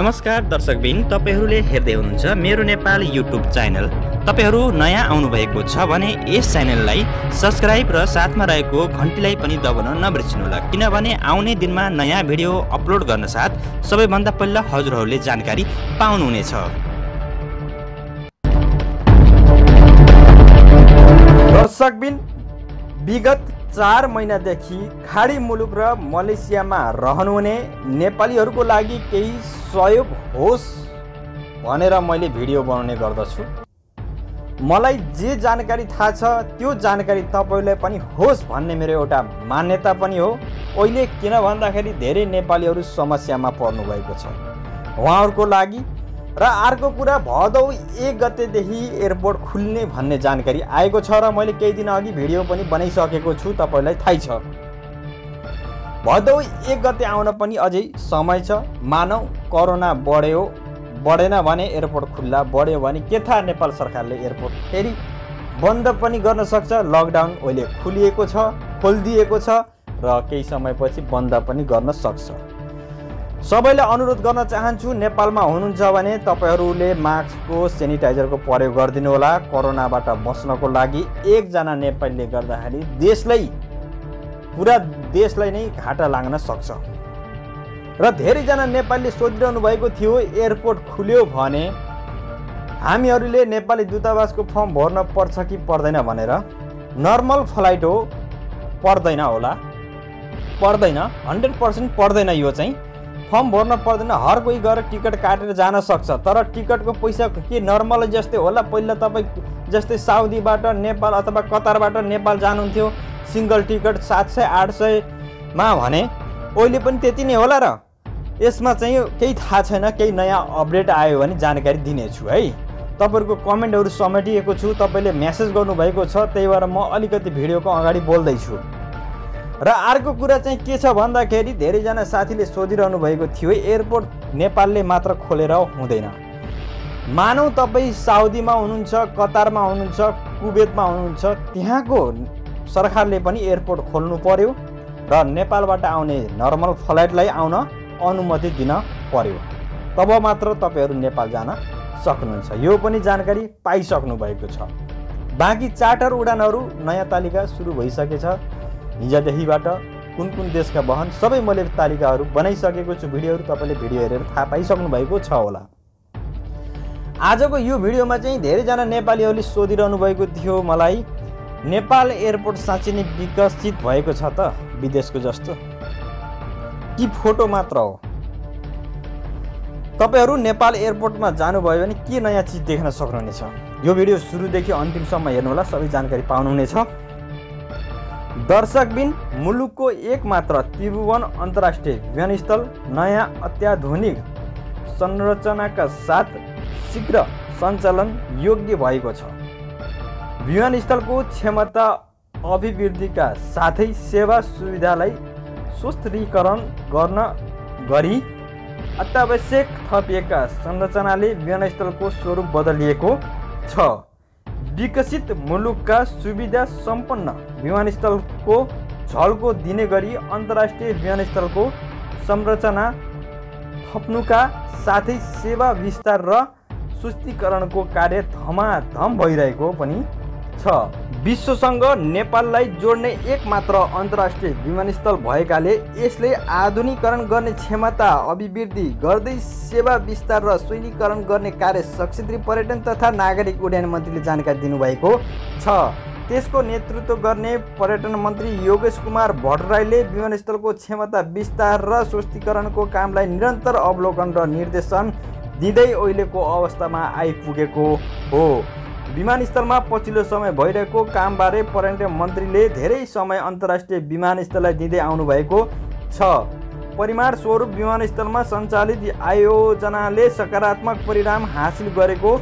नमस्कार दर्शकबिन तपाईँहरूले हेर्दै हुनुहुन्छ मेरो नेपाल युट्युब च्यानल। तपाईँहरू नयाँ आउनुभएको छ भने यस च्यानललाई सब्सक्राइब र साथमा रहेको घन्टीलाई पनि दबाउन नबिर्सिनुहोला। किनभने आउने दिनमा नयाँ भिडियो अपलोड गर्न साथ सबैभन्दा पहिला हजुरहरूले जानकारी पाउनुहुनेछ। दर्शकबिन विगत चार महिनादेखि खाडी मुलुक र मलेसियामा रहनुहुने नेपालीहरूको लागि केही सहयोग होस् भनेर मैले भिडियो बनाउने गर्दछु। मलाई जे जानकारी थाहा छ त्यो जानकारी तपाईँलाई पनि होस् भन्ने मेरो एउटा मान्यता पनि हो। अहिले किन भन्दाखेरि धेरै नेपालीहरू समस्यामा पर्नुभएको छ। उहाँहरूको लागि र अर्को कुरा भदौ एक गतेदेखि एयरपोर्ट खुल्ने भन्ने जानकारी आएको छ र मैले केही दिन अघि भिडियो पनि बनाइसकेको छु तपाईँलाई थाहै छ। भदौ एक गते आउन पनि अझै समय छ। मानौ कोरोना बढ्यो बढेन भने एयरपोर्ट खुल्ला बढ्यो भने के थाहा नेपाल सरकारले एयरपोर्ट फेरि बन्द पनि गर्न सक्छ। लकडाउन अहिले खुलिएको छ खोलिदिएको छ र केही समयपछि बन्द पनि गर्न सक्छ। सबैलाई अनुरोध गर्न चाहन्छु नेपालमा हुनुहुन्छ भने तपाईँहरूले मास्कको सेनिटाइजरको प्रयोग गरिदिनु होला। कोरोनाबाट बस्नको लागि एकजना नेपालीले गर्दाखेरि देशलाई पुरा देशलाई नै घाटा लाग्न सक्छ। र धेरैजना नेपालीले सोधिरहनु भएको थियो एयरपोर्ट खुल्यो भने हामीहरूले नेपाली दूतावासको फर्म भर्न पर्छ कि पर्दैन भनेर। नर्मल फ्लाइट हो पर्दैन होला। पर्दैन हन्ड्रेड पर्सेन्ट पर्दैन यो चाहिँ। फर्म भर्न पर्दैन हर कोही गएर टिकट काटेर जान सक्छ। तर टिकटको पैसा के नर्मल जस्तै होला? पहिला तपाईँ जस्तै साउदीबाट नेपाल अथवा कतारबाट नेपाल जानुहुन्थ्यो सिङ्गल टिकट सात सय आठ सयमा भने अहिले पनि त्यति नै होला र। यसमा चाहिँ केही थाहा छैन केही नयाँ अपडेट आयो भने जानकारी दिनेछु है। तपाईँहरूको कमेन्टहरू समेटिएको छु तपाईँले म्यासेज गर्नुभएको छ त्यही भएर म अलिकति भिडियोको अगाडि बोल्दैछु। र अर्को कुरा चाहिँ के छ भन्दाखेरि धेरैजना साथीले सोधिरहनु भएको थियो एयरपोर्ट नेपालले मात्र खोलेर हुँदैन। मानौ तपाईँ साउदीमा हुनुहुन्छ कतारमा हुनुहुन्छ कुवेतमा हुनुहुन्छ त्यहाँको सरकारले पनि एयरपोर्ट खोल्नु पर्यो र नेपालबाट आउने नर्मल फ्लाइटलाई आउन अनुमति दिन पर्यो। तब मात्र तपाईँहरू नेपाल जान सक्नुहुन्छ। यो पनि जानकारी पाइसक्नु भएको छ। बाँकी चार्टर उडानहरू नयाँ तालिका सुरु भइसकेछ। हिजोदेखिबाट कुन कुन देशका वाहन सबै मैले तालिकाहरू बनाइसकेको छु भिडियोहरू तपाईँले भिडियो हेरेर थाहा पाइसक्नु भएको छ होला। आजको यो भिडियोमा चाहिँ धेरैजना नेपालीहरूले सोधिरहनु भएको थियो मलाई नेपाल एयरपोर्ट साँच्चै नै विकसित भएको छ त विदेशको जस्तो। कि फोटो मात्र हो। तपाईँहरू नेपाल एयरपोर्टमा जानुभयो भने के नयाँ चिज देख्न सक्नुहुनेछ? यो भिडियो सुरुदेखि अन्तिमसम्म हेर्नुहोला सबै जानकारी पाउनुहुनेछ। दर्शकबिन मुलुकको एक मात्र त्रिभुवन अन्तर्राष्ट्रिय विमानस्थल नयाँ अत्याधुनिक संरचनाका साथ शीघ्र सञ्चालन योग्य भएको छ। विमानस्थलको क्षमता अभिवृद्धिका साथै सेवा सुविधालाई सुस्थिरीकरण गर्न गरी अत्यावश्यक थपिएका संरचनाले विमानस्थलको स्वरूप बदलिएको छ। विकसित मुलुकका सुविधा सम्पन्न विमानस्थलको झल्को दिने गरी अन्तर्राष्ट्रिय विमानस्थलको संरचना थप्नुका साथै सेवा विस्तार र सुस्तीकरणको कार्य धमाधम भइरहेको पनि छ। विश्वसँग नेपाललाई जोड्ने एक मात्र अन्तर्राष्ट्रिय विमानस्थल भएकाले यसले आधुनिकरण गर्ने क्षमता अभिवृद्धि गर्दै सेवा विस्तार र शैलीकरण गर्ने कार्य सक्षेत्री पर्यटन तथा नागरिक उड्डयन मन्त्रीले जानकारी दिनुभएको छ। त्यसको नेतृत्व गर्ने पर्यटन मन्त्री योगेश कुमार भट्टराईले विमानस्थलको क्षमता विस्तार र सुस्तीकरणको कामलाई निरन्तर अवलोकन र निर्देशन दिँदै अहिलेको अवस्थामा आइपुगेको हो। विमानस्थलमा पछिल्लो समय भइरहेको कामबारे पर्यटन मन्त्रीले धेरै समय अन्तर्राष्ट्रिय विमानस्थललाई दिँदै आउनुभएको छ। परिमाण स्वरूप विमानस्थलमा सञ्चालित आयोजनाले सकारात्मक परिणाम हासिल गरेको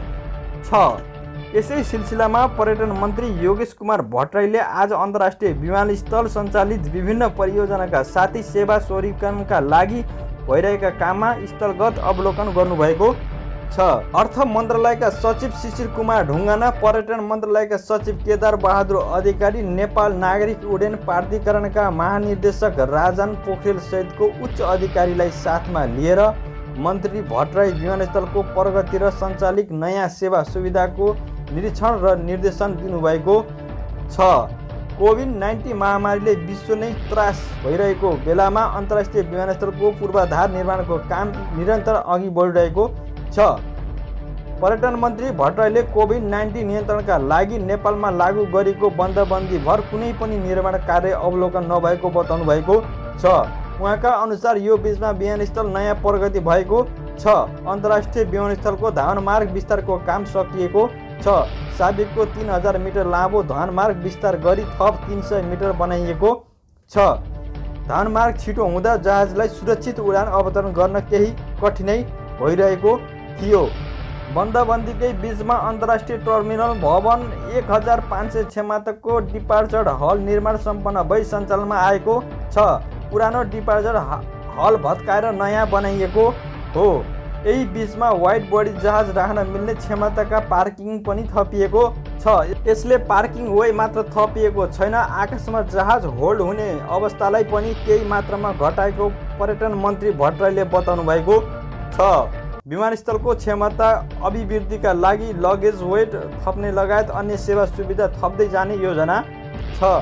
छ। यसै सिलसिलामा पर्यटन मन्त्री योगेश कुमार भट्टराईले आज अन्तर्राष्ट्रिय विमानस्थल सञ्चालित विभिन्न परियोजनाका साथै सेवा स्वरीकरणका लागि भइरहेका काममा स्थलगत अवलोकन गर्नुभएको छ। अर्थ मन्त्रालयका सचिव शिशिर कुमार ढुङ्गाना पर्यटन मन्त्रालयका सचिव केदार बहादुर अधिकारी नेपाल नागरिक उड्डयन प्राधिकरणका महानिर्देशक राजन पोखरेल सहितको उच्च अधिकारीलाई साथमा लिएर मन्त्री भट्टराई विमानस्थलको प्रगति र सञ्चालित नयाँ सेवा सुविधाको निरीक्षण र निर्देशन दिनुभएको छ। कोभिड नाइन्टिन महामारीले विश्व नै त्रास भइरहेको बेलामा अन्तर्राष्ट्रिय विमानस्थलको पूर्वाधार निर्माणको काम निरन्तर अघि बढिरहेको छ। पर्यटन मन्त्री भट्टराईले कोभिड नाइन्टिन नियन्त्रणका लागि नेपालमा लागू गरेको बन्दबन्दीभर कुनै पनि निर्माण कार्य अवलोकन नभएको बताउनु भएको छ। उहाँका अनुसार यो बिचमा विमानस्थल नयाँ प्रगति भएको छ। अन्तर्राष्ट्रिय विमानस्थलको धावन मार्ग विस्तारको काम सकिएको छ। साबिकको तिन हजार मिटर लामो धनमार्ग विस्तार गरी थप तिन सय मिटर बनाइएको छ। धनमार्ग छिटो हुँदा जहाजलाई सुरक्षित उडान अवतरण गर्न केही कठिनाइ भइरहेको थियो। बन्दबन्दीकै बिचमा अन्तर्राष्ट्रिय टर्मिनल भवन एक हजार पाँच सय क्षमताको डिपार्चर हल निर्माण सम्पन्न भई सञ्चालनमा आएको छ। पुरानो डिपार्चर हल भत्काएर नयाँ बनाइएको हो। यही बिचमा वाइड बडी जहाज राख्न मिल्ने क्षमताका पार्किङ पनि थपिएको छ। यसले पार्किङ वे मात्र थपिएको छैन। आकाशमा जहाज होल्ड हुने अवस्थालाई पनि केही मात्रामा घटाएको पर्यटन मन्त्री भट्टराईले बताउनु भएको छ। विमानस्थलको क्षमता अभिवृद्धिका लागि लगेज वेट थप्ने लगायत अन्य सेवा सुविधा थप्दै जाने योजना छ।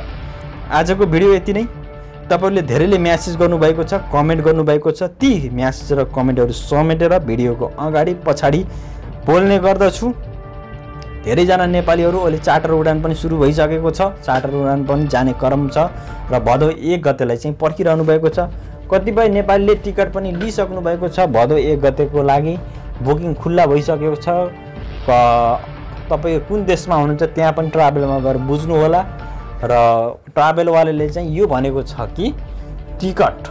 आजको भिडियो यति नै। तपाईँहरूले धेरैले म्यासेज गर्नुभएको छ कमेन्ट गर्नुभएको छ। ती म्यासेज र कमेन्टहरू समेटेर भिडियोको अगाडि पछाडि बोल्ने गर्दछु। धेरैजना नेपालीहरू अहिले चार्टर उडान पनि सुरु भइसकेको छ। चार्टर उडान पनि जाने क्रम छ र भदौ एक गतेलाई चाहिँ पर्खिरहनु भएको छ। कतिपय नेपालीले टिकट पनि लिइसक्नु भएको छ। भदौ एक गतेको लागि बुकिङ खुल्ला भइसकेको छ। तपाईँ कुन देशमा हुनुहुन्छ त्यहाँ पनि ट्राभलमा गएर बुझ्नु होला र ट्राभलवालाले चाहिँ यो भनेको छ कि टिकट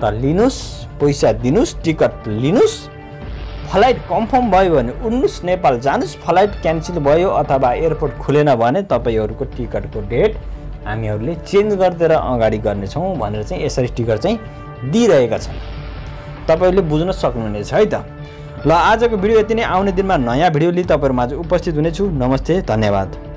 त लिनुहोस् पैसा दिनुहोस् टिकट लिनुहोस्। फ्लाइट कन्फर्म भयो भने उड्नुहोस् नेपाल जानुहोस्। फ्लाइट क्यान्सल भयो अथवा एयरपोर्ट खुलेन भने तपाईँहरूको टिकटको डेट हामीहरूले चेन्ज गरिदिएर अगाडि गर्नेछौँ भनेर चाहिँ यसरी टिकट चाहिँ दिइरहेका छन्। तपाईँहरूले बुझ्न सक्नुहुनेछ है त? ल आजको भिडियो यति नै। आउने दिनमा नयाँ भिडियो लिई तपाईँहरूमाझ उपस्थित हुनेछु। नमस्ते धन्यवाद।